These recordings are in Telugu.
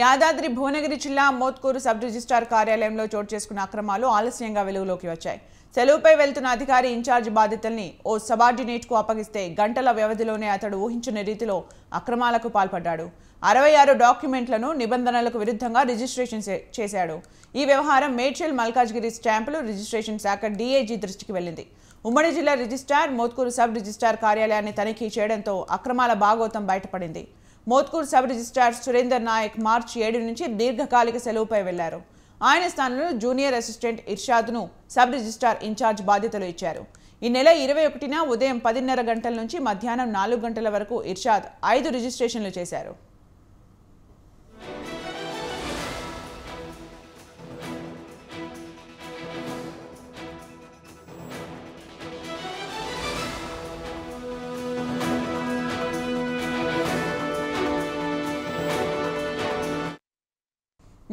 యాదాద్రి భువనగిరి జిల్లా మోత్కూరు సబ్ రిజిస్ట్రార్ కార్యాలయంలో చోటు చేసుకున్న అక్రమాలు ఆలస్యంగా వెలుగులోకి వచ్చాయి. సెలవుపై వెళ్తున్న అధికారి ఇన్ఛార్జ్ బాధితుల్ని ఓ సబార్డినేట్కు అప్పగిస్తే గంటల వ్యవధిలోనే అతడు ఊహించిన రీతిలో అక్రమాలకు పాల్పడ్డాడు. అరవై ఆరు డాక్యుమెంట్లను నిబంధనలకు విరుద్ధంగా రిజిస్ట్రేషన్ చేశాడు. ఈ వ్యవహారం మేడ్చల్ మల్కాజ్గిరి స్టాంపులు రిజిస్ట్రేషన్ శాఖ డీఏజీ దృష్టికి వెళ్ళింది. ఉమ్మడి జిల్లా రిజిస్ట్రార్ మోత్కూరు సబ్ రిజిస్ట్రార్ కార్యాలయాన్ని తనిఖీ చేయడంతో అక్రమాల బాగోతం బయటపడింది. Motkur sub registrar Surender Naik March ఏడు నుంచి దీర్ఘకాలిక సెలవుపై వెళ్ళారు. ఆయన స్థానంలో జూనియర్ అసిస్టెంట్ ఇర్షాద్ను సబ్ రిజిస్ట్రార్ ఇన్ఛార్జ్ బాధ్యతలు ఇచ్చారు. ఈ నెల ఇరవై ఒకటిన ఉదయం పదిన్నర గంటల నుంచి మధ్యాహ్నం నాలుగు గంటల వరకు ఇర్షాద్ ఐదు రిజిస్ట్రేషన్లు చేశారు.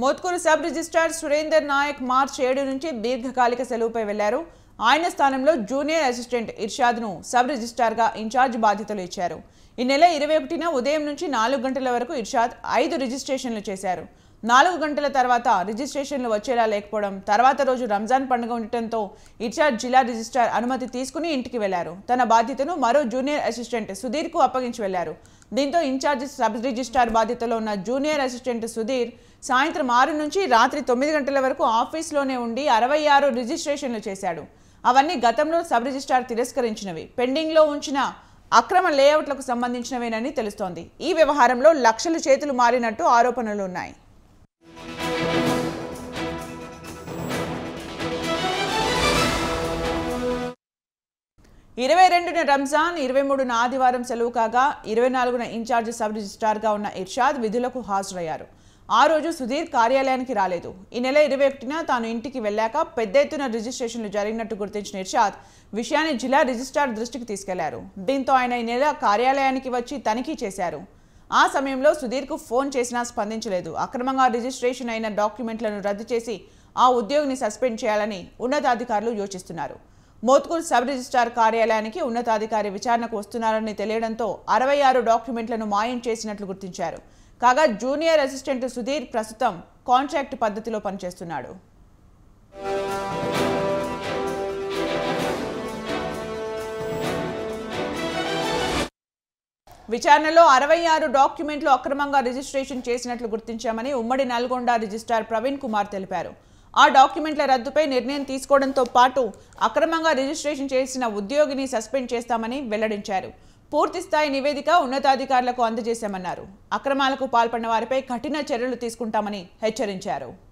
Motkur sub registrar Surender Naik March ఏడు నుంచి దీర్ఘకాలిక సెలవుపై వెళ్ళారు. ఆయన స్థానంలో జూనియర్ అసిస్టెంట్ ఇర్షాద్ను సబ్ రిజిస్ట్రార్గా ఇన్ఛార్జ్ బాధ్యతలు ఇచ్చారు. ఈ నెల ఇరవై ఒకటిన ఉదయం నుంచి నాలుగు గంటల వరకు ఇర్షాద్ ఐదు రిజిస్ట్రేషన్లు చేశారు. నాలుగు గంటల తర్వాత రిజిస్ట్రేషన్లు వచ్చేలా లేకపోవడం తర్వాత రోజు రంజాన్ పండుగ ఉండటంతో ఇన్ఛార్జ్ జిల్లా రిజిస్ట్రార్ అనుమతి తీసుకుని ఇంటికి వెళ్ళారు. తన బాధ్యతను మరో జూనియర్ అసిస్టెంట్ సుధీర్కు అప్పగించి వెళ్ళారు. దీంతో ఇన్ఛార్జ్ సబ్ రిజిస్ట్రార్ బాధ్యతలో ఉన్న జూనియర్ అసిస్టెంట్ సుధీర్ సాయంత్రం ఆరు నుంచి రాత్రి తొమ్మిది గంటల వరకు ఆఫీస్లోనే ఉండి అరవై ఆరు రిజిస్ట్రేషన్లు చేశాడు. అవన్నీ గతంలో సబ్ రిజిస్ట్రార్ తిరస్కరించినవి. పెండింగ్లో ఉంచిన అక్రమ లేఅవుట్లకు సంబంధించినవేనని తెలుస్తోంది. ఈ వ్యవహారంలో లక్షలు చేతులు మారినట్టు ఆరోపణలు ఉన్నాయి. ఇరవై రెండున రంజాన్ ఇరవై మూడున ఆదివారం సెలవు కాగా ఇరవై నాలుగున ఇన్ఛార్జ్ సబ్ రిజిస్ట్రార్గా ఉన్న ఇర్షాద్ విధులకు హాజరయ్యారు. ఆ రోజు సుధీర్ కార్యాలయానికి రాలేదు. ఈ నెల ఇరవై ఒకటిన తాను ఇంటికి వెళ్ళాక పెద్ద ఎత్తున రిజిస్ట్రేషన్లు జరిగినట్టు గుర్తించిన ఇర్షాద్ విషయాన్ని జిల్లా రిజిస్ట్రార్ దృష్టికి తీసుకెళ్ళారు. దీంతో ఆయన ఈ నెల కార్యాలయానికి వచ్చి తనిఖీ చేశారు. ఆ సమయంలో సుధీర్కు ఫోన్ చేసినా స్పందించలేదు. అక్రమంగా రిజిస్ట్రేషన్ అయిన డాక్యుమెంట్లను రద్దు చేసి ఆ ఉద్యోగిని సస్పెండ్ చేయాలని ఉన్నతాధికారులు యోచిస్తున్నారు. మోత్కూర్ సబ్ రిజిస్ట్రార్ కార్యాలయానికి ఉన్నతాధికారి విచారణకు వస్తున్నారని తెలియడంతో అరవై ఆరు డాక్యుమెంట్లను మాయం చేసినట్లు గుర్తించారు. కాగా జూనియర్ అసిస్టెంట్ సుధీర్ ప్రస్తుతం కాంట్రాక్ట్ పద్ధతిలో పనిచేస్తున్నాడు. విచారణలో అరవై ఆరు డాక్యుమెంట్లు అక్రమంగా రిజిస్ట్రేషన్ చేసినట్లు గుర్తించామని ఉమ్మడి నల్గొండ రిజిస్ట్రార్ ప్రవీణ్ కుమార్ తెలిపారు. ఆ డాక్యుమెంట్ల రద్దుపై నిర్ణయం తీసుకోవడంతో పాటు అక్రమంగా రిజిస్ట్రేషన్ చేసిన ఉద్యోగిని సస్పెండ్ చేస్తామని వెల్లడించారు. పూర్తిస్థాయి నివేదిక ఉన్నతాధికారులకు అందజేశామన్నారు. అక్రమాలకు పాల్పడిన వారిపై కఠిన చర్యలు తీసుకుంటామని హెచ్చరించారు.